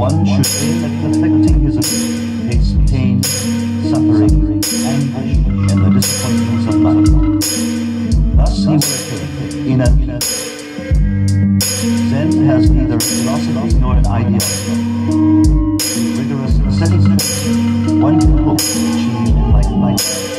One should aim at perfecting his ability, takes pain, suffering, anguish, and the disappointments of life. Thus he in an Zen has neither philosophy nor an ideal. In rigorous asceticism, one can hope to achieve enlightenment.